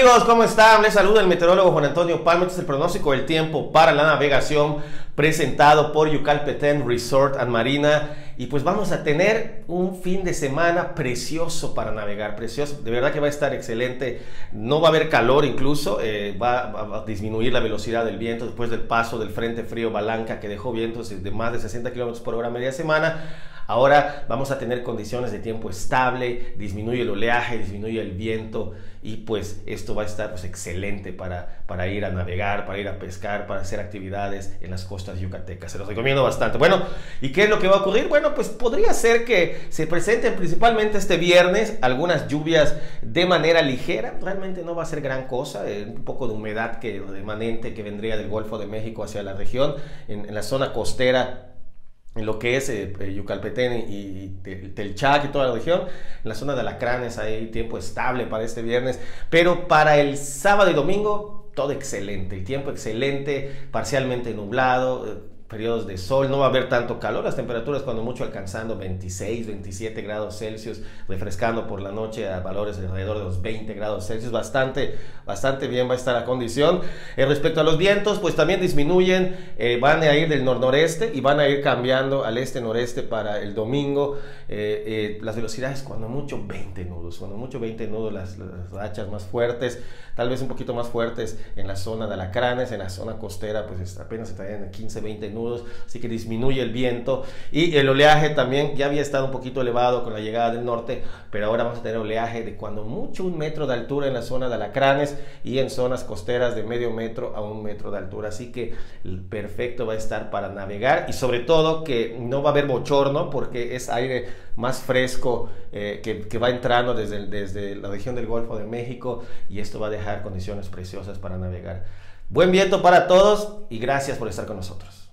todos, ¿cómo están? Les saluda el meteorólogo Juan Antonio Palma. Este es el pronóstico del tiempo para la navegación presentado por Yucalpetén Resort and Marina. Y pues vamos a tener un fin de semana precioso para navegar, precioso. De verdad que va a estar excelente. No va a haber calor incluso, eh, va, va, a disminuir la velocidad del viento después del paso del frente frío Balanca que dejó vientos de más de 60 kilómetros por hora media semana. Ahora vamos a tener condiciones de tiempo estable, disminuye el oleaje, disminuye el viento y pues esto va a estar pues, excelente para, para ir a navegar, para ir a pescar, para hacer actividades en las costas yucatecas. Se los recomiendo bastante. Bueno, ¿y qué es lo que va a ocurrir? Bueno, pues podría ser que se presenten principalmente este viernes algunas lluvias de manera ligera. Realmente no va a ser gran cosa, eh, un poco de humedad que remanente que vendría del Golfo de México hacia la región, en, la zona costera lo que es eh, eh, Yucalpetén y, Telchac y toda la región. En la zona de Alacranes hay tiempo estable para este viernes, pero para el sábado y domingo todo excelente, el tiempo excelente, parcialmente nublado eh, periodos de sol, no va a haber tanto calor, las temperaturas cuando mucho alcanzando 26, 27 grados Celsius, refrescando por la noche a valores de alrededor de los 20 grados Celsius, bastante, bastante bien va a estar la condición. Eh, respecto a los vientos, pues también disminuyen, eh, van a ir del nor-noreste y van a ir cambiando al este-noreste para el domingo. Eh, las velocidades cuando mucho 20 nudos, cuando mucho 20 nudos, las, las rachas más fuertes, tal vez un poquito más fuertes en la zona de Alacranes, en la zona costera, pues apenas estarían en 15, 20 nudos, así que disminuye el viento y el oleaje también ya había estado un poquito elevado con la llegada del norte, pero ahora vamos a tener oleaje de cuando mucho un metro de altura en la zona de Alacranes y en zonas costeras de medio metro a un metro de altura, así que perfecto va a estar para navegar y sobre todo que no va a haber bochorno porque es aire más fresco eh, que, que, va entrando desde, desde la región del Golfo de México y esto va a dejar condiciones preciosas para navegar. Buen viento para todos y gracias por estar con nosotros.